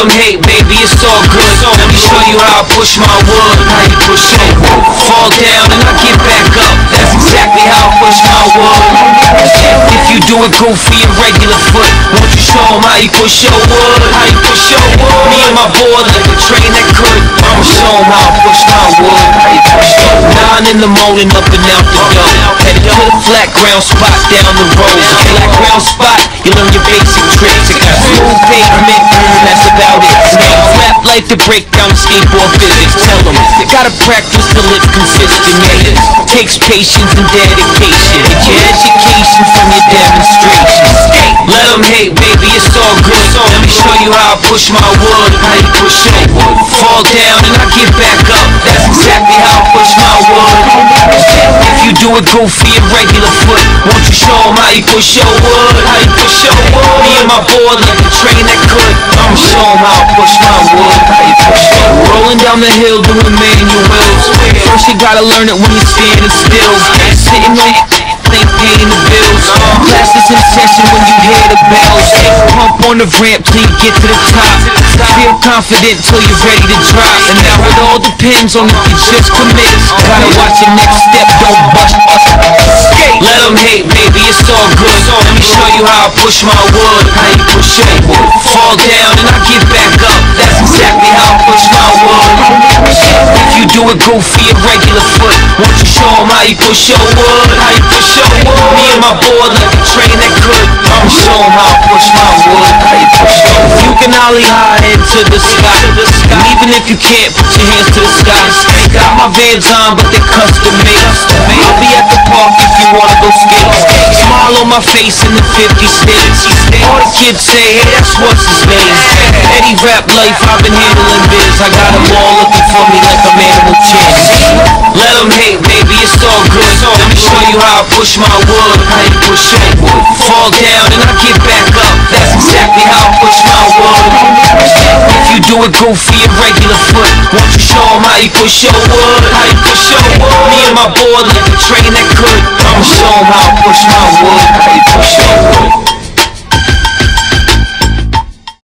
them hate, baby, it's all good. Let me show you how I push my wood. How you push it? Fall down and I get back up. That's exactly how I push my wood. If you do it goofy and regular foot, won't you show 'em how you push your wood? How you push your wood? Me and my boy like a train that could. I'ma show 'em how I push my wood. Nine in the morning, up and out the door. Headed to the flat ground spot down the road. Flat ground spot, you learn your basic like to break down skateboard physics. Tell 'em, gotta practice to it's consistent. Yeah, it takes patience and dedication. Get your education from your demonstrations. Let 'em hate, baby, it's all good. Let me show you how I push my wood. How you push your wood? Fall down and I get back up. That's exactly how I push my wood. If you do it goofy and regular foot, won't you show 'em how you push your wood? How you push your wood? Me and my boy like a train that could. I'ma show 'em how I push my wood. Rolling down the hill doing manuals. First you gotta learn it when you're standing still. Sitting on ain't paying the bills. Classes in session when you hear the bells. Pump on the ramp till you get to the top. Feel confident till you're ready to drop. And now it all depends on if you just commit. Gotta watch your next you how I push my wood. How you push your wood? Fall down and I get back up. That's exactly how I push my wood. If you do it goofy and regular foot, won't you show 'em how you push your wood? How you push your wood? Me and my boy like a train that could. I'ma show 'em how I push my wood. How you push your wood? You can ollie high into the sky. And even if you can't, put your hands to the sky. Got my Vans on, but they're custom made. I'll be at the park if you wanna go skate. Smile on my face in the 50 states. All the kids say, hey, that's what's his name. Eddie rap life, I've been handling biz. I got 'em all looking for me like I'm Animal Chin. Let 'em hate, baby, it's all good. Let me show you how I push my wood. How you push your wood? Fall down and I get back up. That's exactly how I push my wood. If you do it goofy and regular foot, won't you show 'em how you push your wood? My boy train that could. I'ma show 'em how I push my wood?